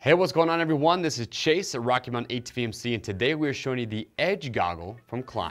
Hey, what's going on everyone? This is Chase at Rocky Mountain ATVMC and today we are showing you the Edge Goggle from Klim.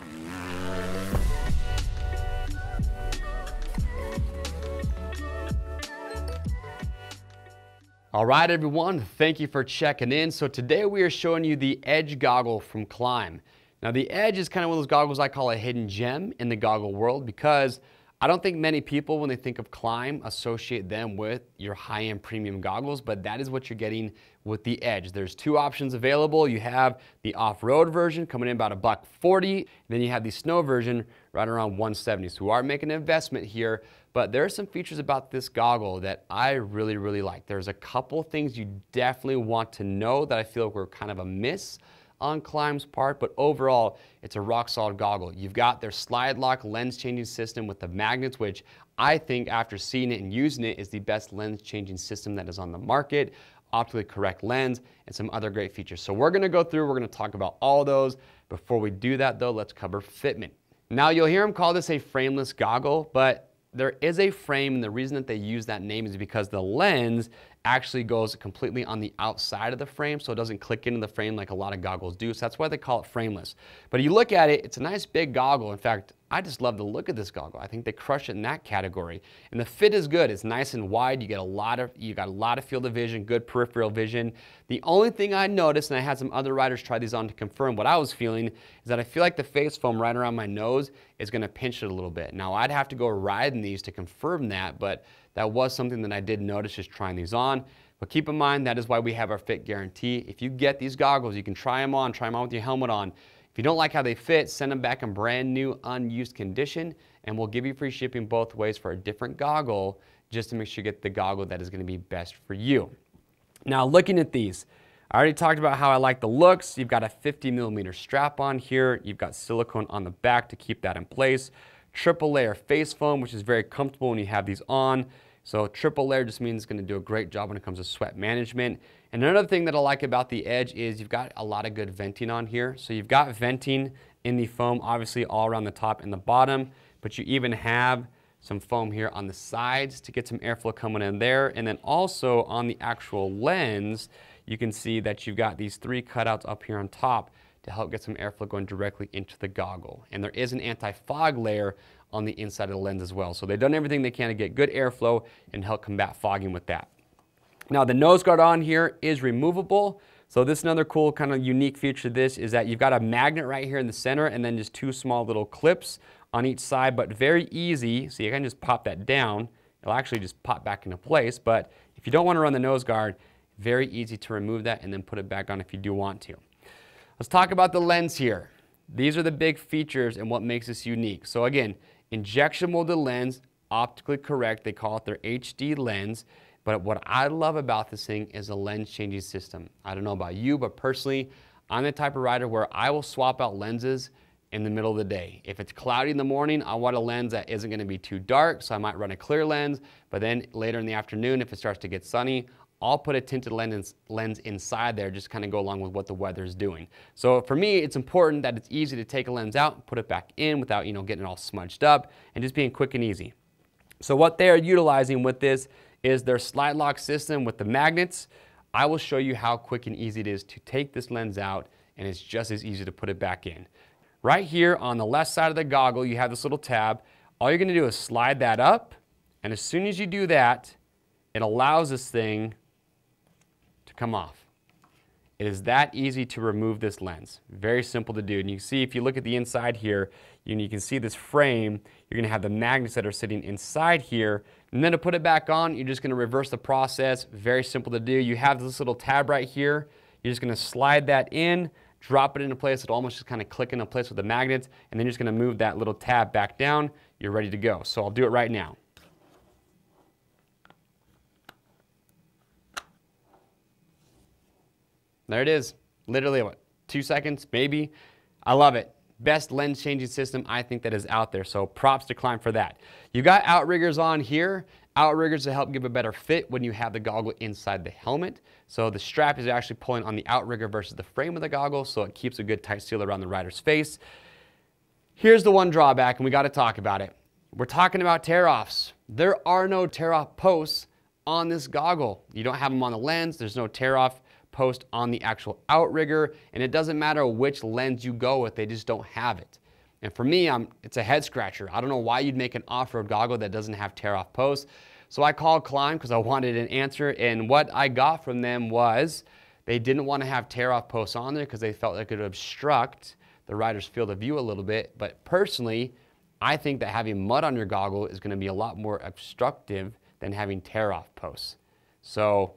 All right everyone, thank you for checking in. So today we are showing you the Edge Goggle from Klim. Now the Edge is kind of one of those goggles I call a hidden gem in the goggle world because I don't think many people, when they think of Klim, associate them with your high-end premium goggles, but that is what you're getting with the Edge. There's two options available. You have the off-road version coming in about a buck 40, then you have the snow version right around 170. So we are making an investment here, but there are some features about this goggle that I really, really like. There's a couple things you definitely want to know that I feel like were kind of a miss on Klim's part, but overall, it's a rock solid goggle. You've got their slide lock lens changing system with the magnets, which I think after seeing it and using it is the best lens changing system that is on the market, optically correct lens, and some other great features. So we're gonna go through, we're gonna talk about all those. Before we do that though, let's cover fitment. Now you'll hear them call this a frameless goggle, but there is a frame and the reason that they use that name is because the lens actually goes completely on the outside of the frame so it doesn't click into the frame like a lot of goggles do. So that's why they call it frameless. But you look at it, it's a nice big goggle. In fact, I just love the look of this goggle. I think they crush it in that category. And the fit is good. It's nice and wide. You get a lot of you got a lot of field of vision, good peripheral vision. The only thing I noticed, and I had some other riders try these on to confirm what I was feeling, is that I feel like the face foam right around my nose is going to pinch it a little bit. Now I'd have to go riding these to confirm that, but that was something that I did notice just trying these on. But keep in mind, that is why we have our fit guarantee. If you get these goggles, you can try them on, try them on with your helmet on. If you don't like how they fit, send them back in brand new, unused condition, and we'll give you free shipping both ways for a different goggle, just to make sure you get the goggle that is gonna be best for you. Now, looking at these, I already talked about how I like the looks. You've got a 50 millimeter strap on here. You've got silicone on the back to keep that in place. Triple layer face foam, which is very comfortable when you have these on. So triple layer just means it's gonna do a great job when it comes to sweat management. And another thing that I like about the Edge is you've got a lot of good venting on here. So you've got venting in the foam, obviously all around the top and the bottom, but you even have some foam here on the sides to get some airflow coming in there. And then also on the actual lens, you can see that you've got these three cutouts up here on top to help get some airflow going directly into the goggle. And there is an anti-fog layer on the inside of the lens as well. So they've done everything they can to get good airflow and help combat fogging with that. Now the nose guard on here is removable. So this is another cool kind of unique feature of this is that you've got a magnet right here in the center and then just two small little clips on each side, but very easy. So you can just pop that down. It'll actually just pop back into place. But if you don't want to run the nose guard, very easy to remove that and then put it back on if you do want to. Let's talk about the lens here. These are the big features and what makes this unique. So again, injection molded lens, optically correct. They call it their HD lens. But what I love about this thing is a lens changing system. I don't know about you, but personally, I'm the type of rider where I will swap out lenses in the middle of the day. If it's cloudy in the morning, I want a lens that isn't gonna be too dark, so I might run a clear lens, but then later in the afternoon, if it starts to get sunny, I'll put a tinted lens, lens inside there, just kind of go along with what the weather is doing. So for me, it's important that it's easy to take a lens out, put it back in without you know getting it all smudged up, and just being quick and easy. So what they are utilizing with this is their slide lock system with the magnets. I will show you how quick and easy it is to take this lens out, and it's just as easy to put it back in. Right here on the left side of the goggle, you have this little tab. All you're gonna do is slide that up, and as soon as you do that, it allows this thing come off. It is that easy to remove this lens. Very simple to do. And you see, if you look at the inside here, you, can see this frame, you're gonna have the magnets that are sitting inside here. And then to put it back on, you're just gonna reverse the process. Very simple to do. You have this little tab right here. You're just gonna slide that in, drop it into place. It'll almost just kind of click into place with the magnets. And then you're just gonna move that little tab back down. You're ready to go. So I'll do it right now. There it is. Literally, what, two seconds, maybe? I love it. Best lens changing system I think that is out there. So props to Klim for that. You got outriggers on here. Outriggers to help give a better fit when you have the goggle inside the helmet. So the strap is actually pulling on the outrigger versus the frame of the goggle, so it keeps a good tight seal around the rider's face. Here's the one drawback, and we got to talk about it. We're talking about tear-offs. There are no tear-off posts on this goggle. You don't have them on the lens. There's no tear off post on the actual outrigger. And it doesn't matter which lens you go with, they just don't have it. And for me, I'm, it's a head scratcher. I don't know why you'd make an off-road goggle that doesn't have tear off posts. So I called Klim because I wanted an answer. And what I got from them was they didn't want to have tear off posts on there because they felt like it would obstruct the rider's field of view a little bit. But personally, I think that having mud on your goggle is going to be a lot more obstructive than having tear off posts. So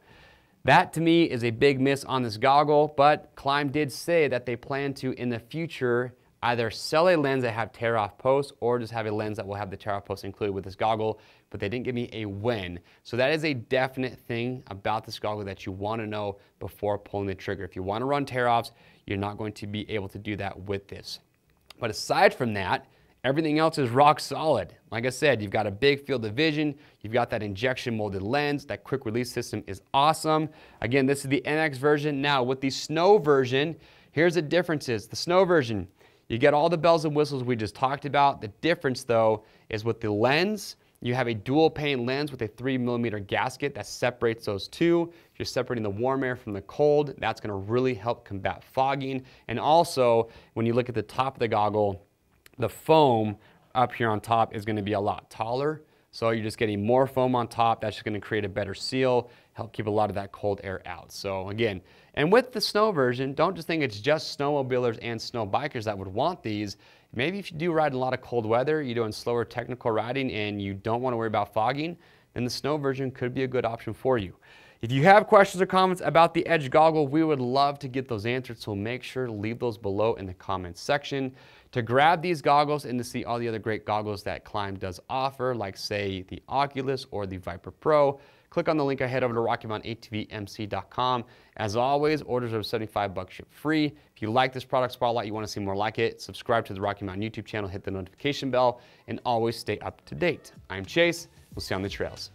that to me is a big miss on this goggle, but Klim did say that they plan to in the future either sell a lens that have tear off posts or just have a lens that will have the tear off post included with this goggle, but they didn't give me a when. So that is a definite thing about this goggle that you wanna know before pulling the trigger. If you wanna run tear offs, you're not going to be able to do that with this. But aside from that, everything else is rock solid. Like I said, you've got a big field of vision, you've got that injection molded lens, that quick release system is awesome. Again, this is the MX version. Now with the snow version, here's the differences. The snow version, you get all the bells and whistles we just talked about. The difference though is with the lens, you have a dual pane lens with a three millimeter gasket that separates those two. You're separating the warm air from the cold. That's gonna really help combat fogging. And also, when you look at the top of the goggle, the foam up here on top is gonna be a lot taller. So you're just getting more foam on top. That's just gonna create a better seal, help keep a lot of that cold air out. So again, and with the snow version, don't just think it's just snowmobilers and snow bikers that would want these. Maybe if you do ride in a lot of cold weather, you're doing slower technical riding and you don't want to worry about fogging, then the snow version could be a good option for you. If you have questions or comments about the Edge goggle, we would love to get those answered, so make sure to leave those below in the comments section. To grab these goggles and to see all the other great goggles that Klim does offer, like say the Oculus or the Viper Pro, click on the link I head over to RockyMountainATVMC.com. As always, orders are 75 bucks ship free. If you like this product spotlight, you want to see more like it, subscribe to the Rocky Mountain YouTube channel, hit the notification bell, and always stay up to date. I'm Chase. We'll see you on the trails.